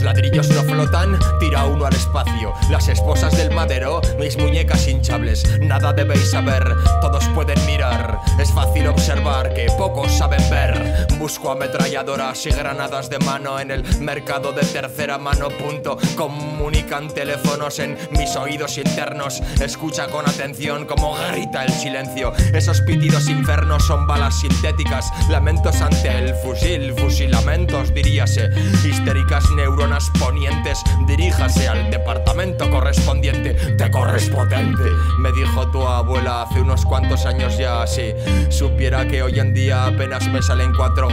ellos no flotan, tira uno al espacio. Las esposas del madero, mis muñecas hinchables. Nada debéis saber, todos pueden mirar. Es fácil observar que pocos saben. Busco y granadas de mano en el mercado de tercera mano. Punto. Comunican teléfonos en mis oídos internos. Escucha con atención como grita el silencio. Esos pitidos infernos son balas sintéticas. Lamentos ante el fusil, fusilamentos diríase. Histéricas neuronas ponientes. Diríjase al departamento correspondiente. Te correspondiente. Me dijo tu abuela hace unos cuantos años ya así. Supiera que hoy en día apenas me salen cuatro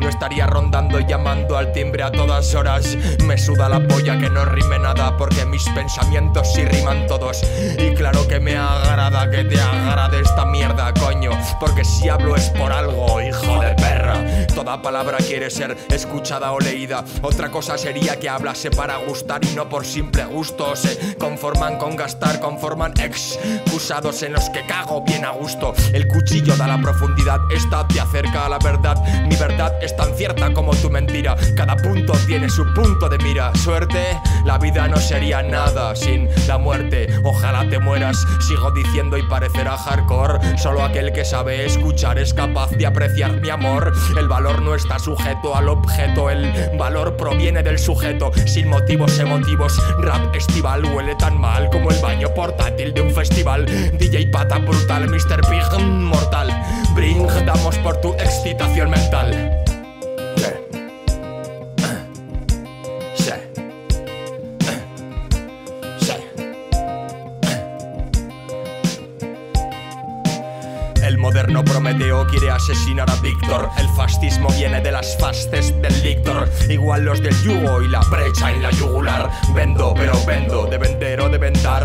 No estaría rondando y llamando al timbre a todas horas. Me suda la polla que no rime nada porque mis pensamientos sí riman todos. Y claro que me agrada que te agrade esta mierda, coño. Porque si hablo es por algo, hijo de perra. Toda palabra quiere ser escuchada o leída. Otra cosa sería que hablase para gustar y no por simple gusto. Se conforman con gastar, conforman excusados en los que cago bien a gusto. El cuchillo da la profundidad, esta te acerca a la verdad. Mi verdad es tan cierta como tu mentira. Cada punto tiene su punto de mira. Suerte, la vida no sería nada sin la muerte. Ojalá te mueras, sigo diciendo y parecerá hardcore. Solo aquel que sabe escuchar es capaz de apreciar mi amor. El valor no está sujeto al objeto, el valor proviene del sujeto. Sin motivos emotivos, rap estival huele tan mal como el baño portátil de un festival. DJ pata brutal, Mr. Pig mortal. Brindamos por tu excitación mental. El moderno Prometeo quiere asesinar a Víctor. El fascismo viene de las fastes del Víctor. Igual los del yugo y la brecha en la yugular. Vendo, pero vendo, de vender o de vendar.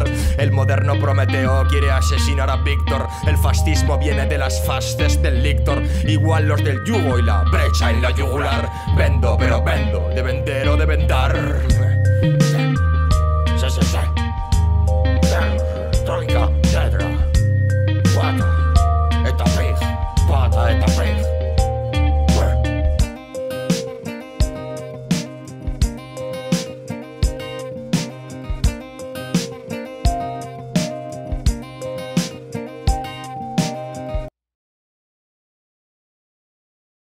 Moderno Prometeo quiere asesinar a Víctor. El fascismo viene de las fastes del Víctor. Igual los del yugo y la brecha en la yugular. Vendo, pero vendo, de vender